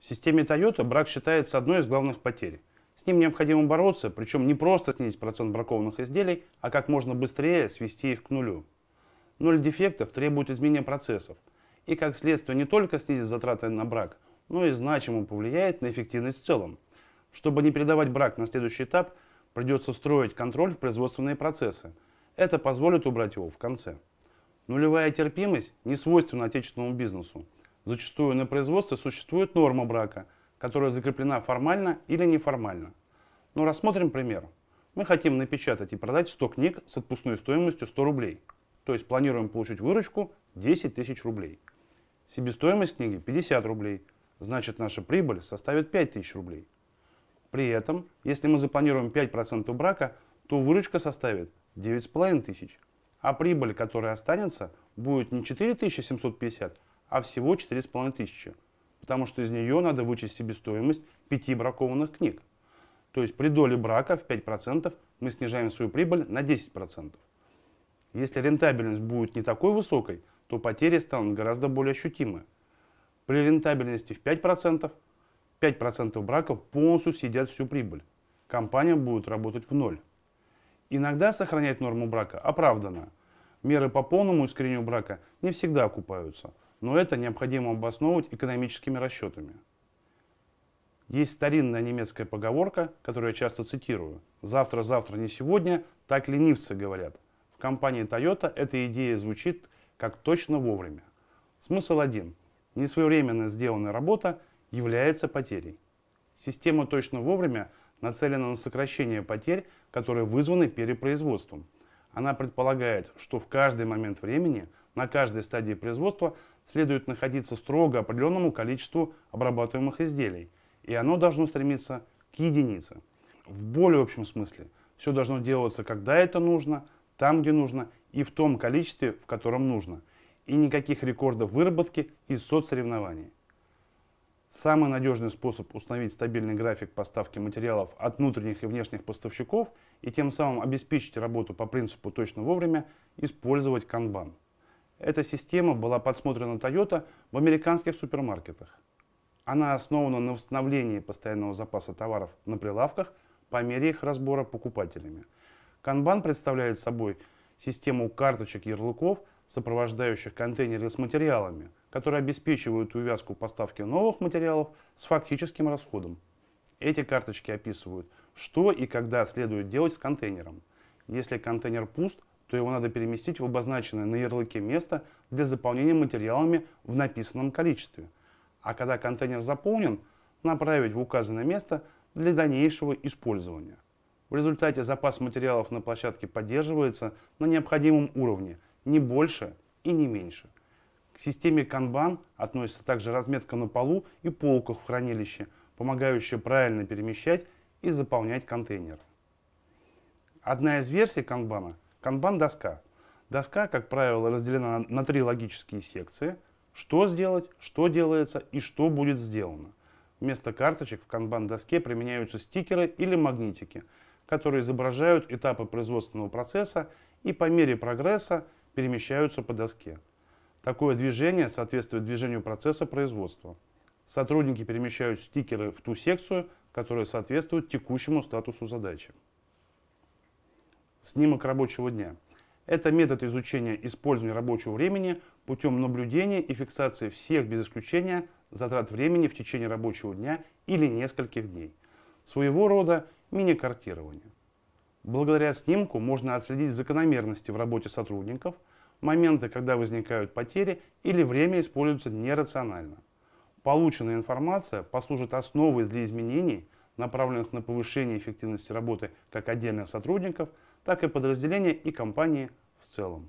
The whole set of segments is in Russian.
В системе Toyota брак считается одной из главных потерь. С ним необходимо бороться, причем не просто снизить процент бракованных изделий, а как можно быстрее свести их к нулю. Ноль дефектов требует изменения процессов и как следствие не только снизит затраты на брак, но и значимо повлияет на эффективность в целом. Чтобы не передавать брак на следующий этап, придется строить контроль в производственные процессы. Это позволит убрать его в конце. Нулевая терпимость не свойственна отечественному бизнесу. Зачастую на производстве существует норма брака – которая закреплена формально или неформально. Но рассмотрим пример. Мы хотим напечатать и продать 100 книг с отпускной стоимостью 100 рублей. То есть планируем получить выручку 10 тысяч рублей. Себестоимость книги 50 рублей. Значит наша прибыль составит 5 тысяч рублей. При этом, если мы запланируем 5% брака, то выручка составит 9,5 тысяч. А прибыль, которая останется, будет не 4750, а всего 4,5 тысячи потому что из нее надо вычесть себестоимость пяти бракованных книг. То есть при доле брака в 5% мы снижаем свою прибыль на 10%. Если рентабельность будет не такой высокой, то потери станут гораздо более ощутимы. При рентабельности в 5%, 5% браков полностью съедят всю прибыль. Компания будет работать в ноль. Иногда сохранять норму брака оправдано. Меры по полному искоренению брака не всегда окупаются – но это необходимо обосновывать экономическими расчетами. Есть старинная немецкая поговорка, которую я часто цитирую. «Завтра, завтра, не сегодня, так ленивцы говорят». В компании Toyota эта идея звучит как точно вовремя. Смысл один. Несвоевременно сделанная работа является потерей. Система точно вовремя нацелена на сокращение потерь, которые вызваны перепроизводством. Она предполагает, что в каждый момент времени, на каждой стадии производства следует находиться строго определенному количеству обрабатываемых изделий, и оно должно стремиться к единице. В более общем смысле, все должно делаться, когда это нужно, там, где нужно, и в том количестве, в котором нужно. И никаких рекордов выработки и соцсоревнований. Самый надежный способ установить стабильный график поставки материалов от внутренних и внешних поставщиков и тем самым обеспечить работу по принципу точно вовремя – использовать канбан. Эта система была подсмотрена Toyota в американских супермаркетах. Она основана на восстановлении постоянного запаса товаров на прилавках по мере их разбора покупателями. Kanban представляет собой систему карточек ярлыков, сопровождающих контейнеры с материалами, которые обеспечивают увязку поставки новых материалов с фактическим расходом. Эти карточки описывают, что и когда следует делать с контейнером. Если контейнер пуст, то его надо переместить в обозначенное на ярлыке место для заполнения материалами в написанном количестве. А когда контейнер заполнен, направить в указанное место для дальнейшего использования. В результате запас материалов на площадке поддерживается на необходимом уровне, не больше и не меньше. К системе Kanban относится также разметка на полу и полках в хранилище, помогающая правильно перемещать и заполнять контейнер. Одна из версий Kanban Канбан-доска. Доска, как правило, разделена на три логические секции. Что сделать, что делается и что будет сделано. Вместо карточек в канбан-доске применяются стикеры или магнитики, которые изображают этапы производственного процесса и по мере прогресса перемещаются по доске. Такое движение соответствует движению процесса производства. Сотрудники перемещают стикеры в ту секцию, которая соответствует текущему статусу задачи. Снимок рабочего дня. Это метод изучения использования рабочего времени путем наблюдения и фиксации всех без исключения затрат времени в течение рабочего дня или нескольких дней. Своего рода мини-картирование. Благодаря снимку можно отследить закономерности в работе сотрудников, моменты, когда возникают потери или время используется нерационально. Полученная информация послужит основой для изменений, направленных на повышение эффективности работы как отдельных сотрудников – так и подразделения и компании в целом.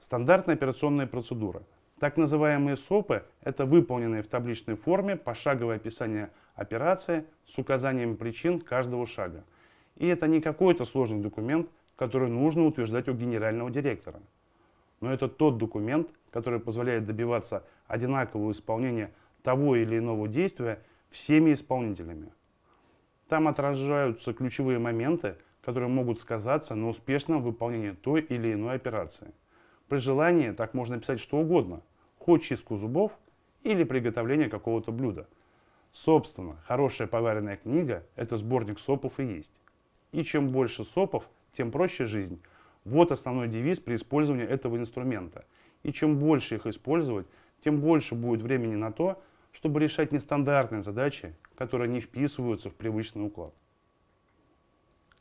Стандартная операционная процедура. Так называемые СОПы – это выполненные в табличной форме пошаговое описание операции с указанием причин каждого шага. И это не какой-то сложный документ, который нужно утверждать у генерального директора. Но это тот документ, который позволяет добиваться одинакового исполнения того или иного действия всеми исполнителями. Там отражаются ключевые моменты, которые могут сказаться на успешном выполнении той или иной операции. При желании так можно писать что угодно, хоть чистку зубов или приготовления какого-то блюда. Собственно, хорошая поваренная книга – это сборник сопов и есть. И чем больше сопов, тем проще жизнь. Вот основной девиз при использовании этого инструмента. И чем больше их использовать, тем больше будет времени на то, чтобы решать нестандартные задачи, которые не вписываются в привычный уклад.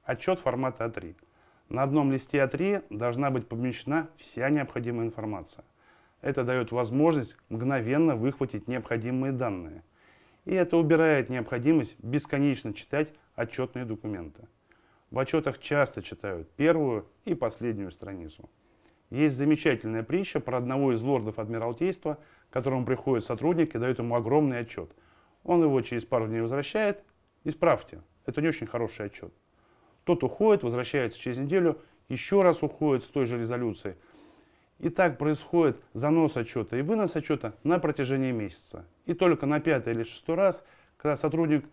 Отчет формата А3. На одном листе А3 должна быть помещена вся необходимая информация. Это дает возможность мгновенно выхватить необходимые данные. И это убирает необходимость бесконечно читать отчетные документы. В отчетах часто читают первую и последнюю страницу. Есть замечательная притча про одного из лордов Адмиралтейства, которому приходит сотрудник и дает ему огромный отчет. Он его через пару дней возвращает. Исправьте, это не очень хороший отчет. Тот уходит, возвращается через неделю, еще раз уходит с той же резолюцией. И так происходит занос отчета и вынос отчета на протяжении месяца. И только на пятый или шестой раз, когда сотрудник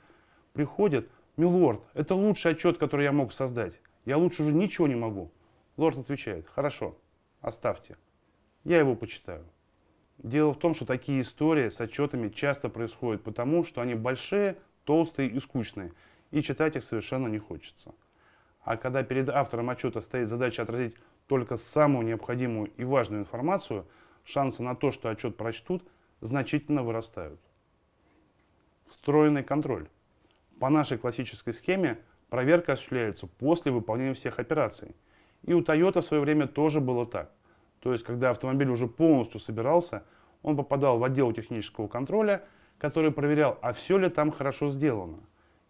приходит, «Милорд, это лучший отчет, который я мог создать. Я лучше уже ничего не могу». Лорд отвечает, «Хорошо, оставьте. Я его почитаю». Дело в том, что такие истории с отчетами часто происходят потому, что они большие, толстые и скучные, и читать их совершенно не хочется. А когда перед автором отчета стоит задача отразить только самую необходимую и важную информацию, шансы на то, что отчет прочтут, значительно вырастают. Встроенный контроль. По нашей классической схеме проверка осуществляется после выполнения всех операций. И у Toyota в свое время тоже было так. То есть, когда автомобиль уже полностью собирался, он попадал в отдел технического контроля, который проверял, а все ли там хорошо сделано.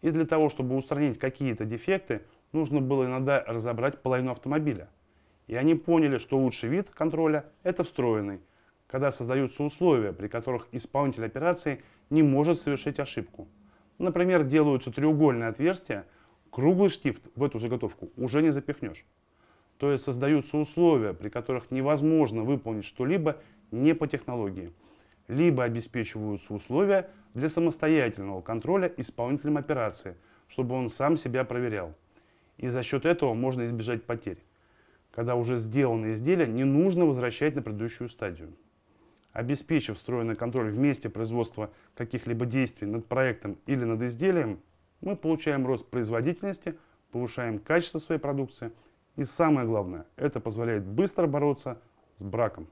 И для того, чтобы устранить какие-то дефекты, нужно было иногда разобрать половину автомобиля. И они поняли, что лучший вид контроля – это встроенный, когда создаются условия, при которых исполнитель операции не может совершить ошибку. Например, делаются треугольные отверстия, круглый штифт в эту заготовку уже не запихнешь. То есть создаются условия, при которых невозможно выполнить что-либо не по технологии. Либо обеспечиваются условия для самостоятельного контроля исполнителем операции, чтобы он сам себя проверял и за счет этого можно избежать потерь. Когда уже сделанное изделие не нужно возвращать на предыдущую стадию. Обеспечив встроенный контроль в месте производства каких-либо действий над проектом или над изделием, мы получаем рост производительности, повышаем качество своей продукции и самое главное, это позволяет быстро бороться с браком.